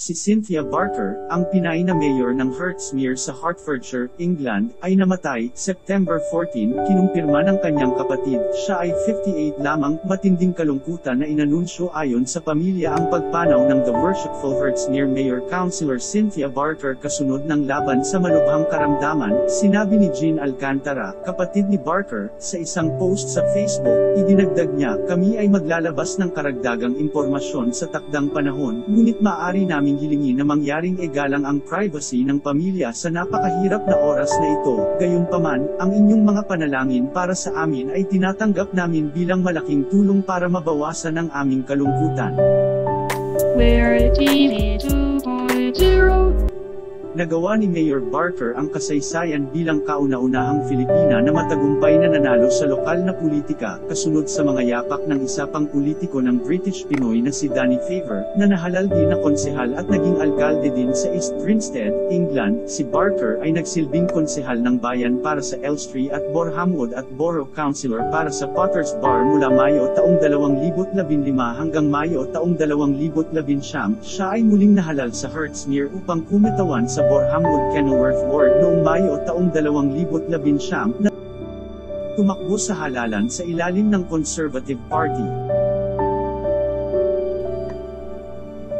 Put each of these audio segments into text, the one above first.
Si Cynthia Barker, ang Pinay na mayor ng Hertsmere sa Hertfordshire, England, ay namatay, September 14, kinumpirma ng kanyang kapatid. Siya ay 58 lamang, matinding kalungkutan na inanunsyo ayon sa pamilya ang pagpanaw ng The Worshipful Hertsmere Mayor Councilor Cynthia Barker kasunod ng laban sa malubhang karamdaman, sinabi ni Jean Alcantara, kapatid ni Barker, sa isang post sa Facebook, idinagdag niya, kami ay maglalabas ng karagdagang impormasyon sa takdang panahon, ngunit maaari namin naming hilingin na mangyaring egalang ang privacy ng pamilya sa napakahirap na oras na ito. Gayunpaman, ang inyong mga panalangin para sa amin ay tinatanggap namin bilang malaking tulong para mabawasan ang aming kalungkutan. We're TV 2.0. Nagawa ni Mayor Barker ang kasaysayan bilang kauna-unahang Filipina na matagumpay na nanalo sa lokal na politika, kasunod sa mga yapak ng isa pang politiko ng British Pinoy na si Danny Favor, na nahalal din na konsehal at naging alkalde din sa East Grinstead, England. Si Barker ay nagsilbing konsehal ng bayan para sa Elstree at Borhamwood at Borough Councillor para sa Potters Bar mula Mayo taong 2015 hanggang Mayo taong 2019. Siya ay muling nahalal sa Hertsmere upang kumitawan sa Borhamwood Kenilworth Ward noong Mayo taong 2019 na tumakbo sa halalan sa ilalim ng Conservative Party.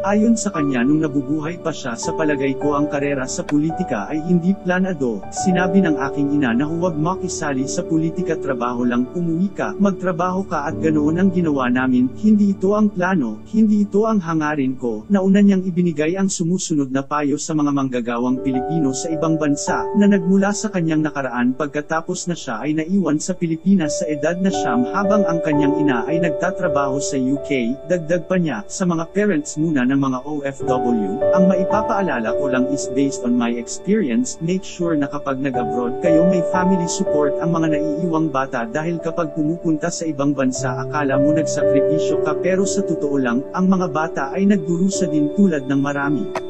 Ayon sa kanya nung nabubuhay pa siya sa palagay ko ang karera sa politika ay hindi planado, sinabi ng aking ina na huwag makisali sa politika trabaho lang umuwi ka, magtrabaho ka at ganoon ang ginawa namin, hindi ito ang plano, hindi ito ang hangarin ko, nauna niyang ibinigay ang sumusunod na payo sa mga manggagawang Pilipino sa ibang bansa, na nagmula sa kanyang nakaraan pagkatapos na siya ay naiwan sa Pilipinas sa edad na siyam habang ang kanyang ina ay nagtatrabaho sa UK, dagdag pa niya, sa mga parents muna ng mga OFW, ang maipapaalala ko lang is based on my experience, make sure na kapag nag-abroad kayo may family support ang mga naiiwang bata dahil kapag pumupunta sa ibang bansa akala mo nagsakripisyo ka pero sa totoo lang, ang mga bata ay nagdurusa din tulad ng marami.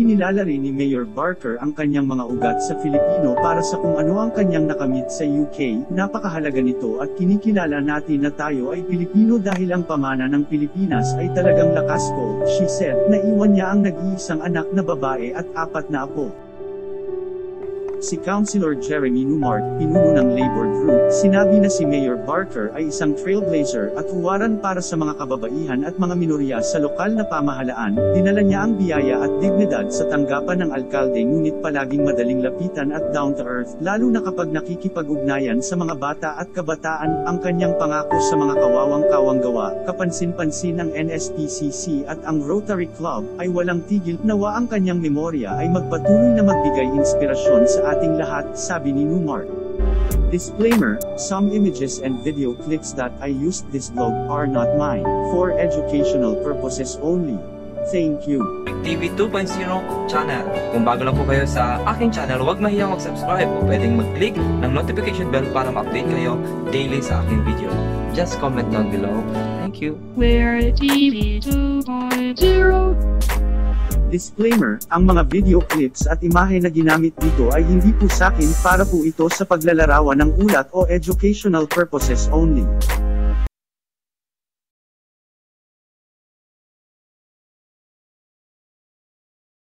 Kinilala rin ni Mayor Barker ang kanyang mga ugat sa Filipino para sa kung ano ang kanyang nakamit sa UK. Napakahalaga nito at kinikilala natin na tayo ay Pilipino dahil ang pamana ng Pilipinas ay talagang lakas ko, she said. Naiwan niya ang nag-iisang anak na babae at apat na apo. Si Councilor Jeremy Numart, pinuno ng Labor Group, sinabi na si Mayor Barker ay isang trailblazer at huwaran para sa mga kababaihan at mga minorya sa lokal na pamahalaan. Dinala niya ang biyaya at dignidad sa tanggapan ng alkalde ngunit palaging madaling lapitan at down to earth, lalo na kapag nakikipag-ugnayan sa mga bata at kabataan. Ang kanyang pangako sa mga kawawang kawanggawa, kapansin-pansin ng NSPCC at ang Rotary Club, ay walang tigil. Nawa ang kanyang memorya ay magpatuloy na magbigay inspirasyon sa ating lahat, sabi ni Numart. Disclaimer, some images and video clips that I used this vlog are not mine, for educational purposes only. Thank you. TV 2.0 channel. Kung bago lang po kayo sa aking channel, huwag mahiyang mag-subscribe o pwedeng mag-click ng notification bell para ma-update kayo daily sa aking video. Just comment down below. Thank you. We're TV 2.0. Disclaimer, ang mga video clips at imahe na ginamit dito ay hindi po sakin para po ito sa paglalarawan ng ulat o educational purposes only.